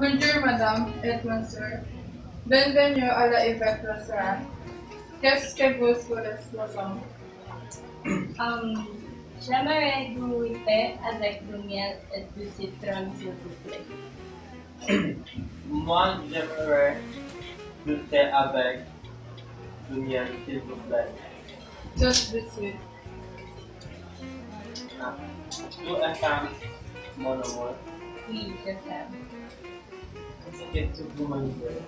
Bonjour, madame et monsieur. Bienvenue à la Yvette Restaurant. Qu'est-ce que vous voulez boisson? Um, j'aimerais goûter avec du miel et du citron, s'il vous plaît. Moi, j'aimerais goûter avec du miel, s'il vous plaît. Just de suite. Ah. Tu es femme, mon amour. Oui, je t'aime. Est-ce que tu peux me dire?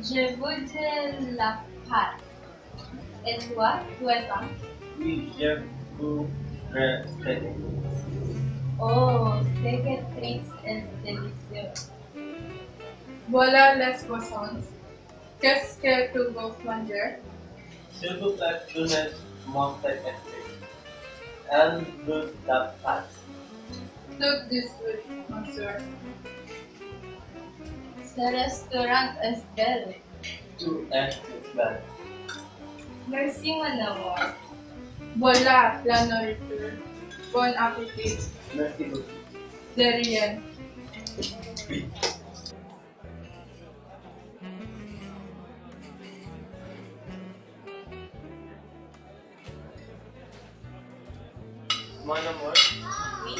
Je voudrais la pâte. Et toi, tu es femme? Oui, je voudrais steak. Oh, c'est que triste et délicieux. Voilà les boissons. Qu'est-ce que tu veux manger? S'il vous plaît, donnez-moi cette steak. Elle veut la pâte. Tout de suite, monsieur. Ce restaurant est belle. Tu es belle. Merci, mon amour. Voilà la nourriture. Bon appétit. Merci beaucoup. De rien. Mon amour, Oui.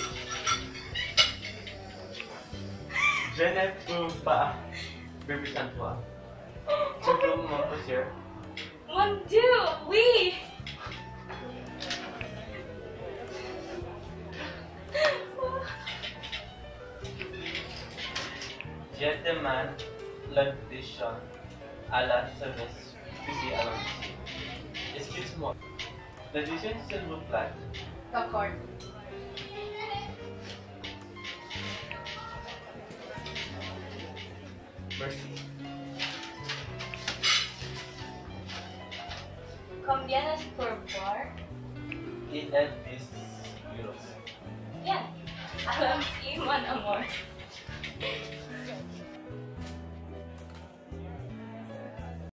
je ne peux pas vivre sans toi. Tu veux mon plaisir? Mon Dieu, oui. Je demande l'addition à la service ici à l'office. Excuse-moi. L'addition, s'il vous plaît. D'accord. Merci. Combien est pour boire? Il est 10 euros. Bien. Allons-y, mon amour.